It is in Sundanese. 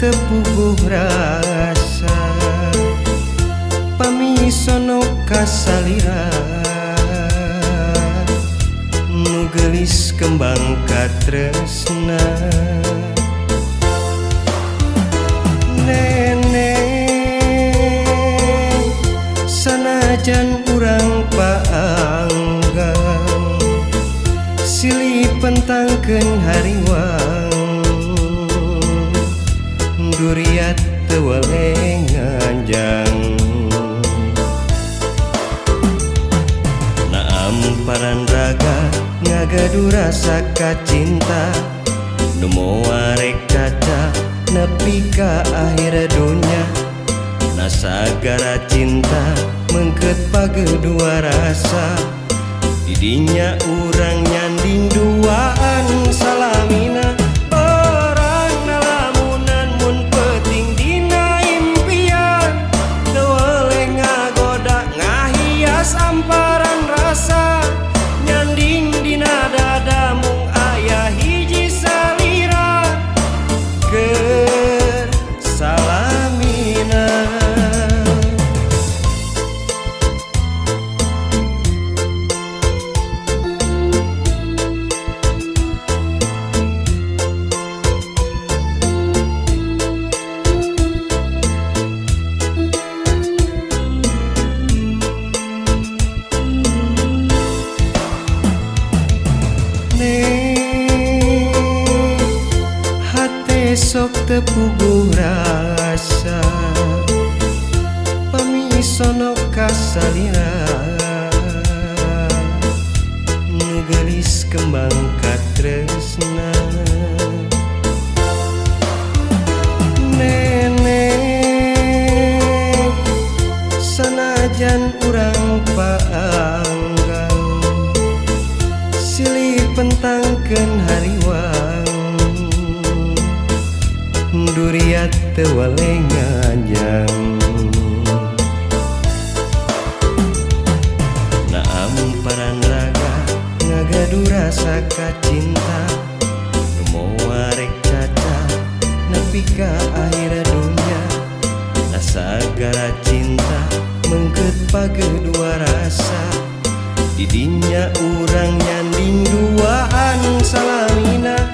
tepuguh rasa pamisono kasalira. Nugelis kembang katresna. Nenek sanajan urang paanggang silih pentangkeun hariwan duriat tewale nganjang Naam paran raga ngagadu rasa kacinta Numo arek kaca nepi ka akhir dunia Nasagara cinta mengket page dua rasa. Didinya urang sok tepuguh rasa. Pamisono kasalira. Nugelis kembang katresna. Nenek sanajan urang paanggang silih pentangkan hariwa. Duriat tewale nganjang Naam paran raga ngagadu rasa kacinta Numo arek caca nepi ka akhir dunia. Nasagara cinta mengket page dua rasa. Didinya urang nyanding duaan salamina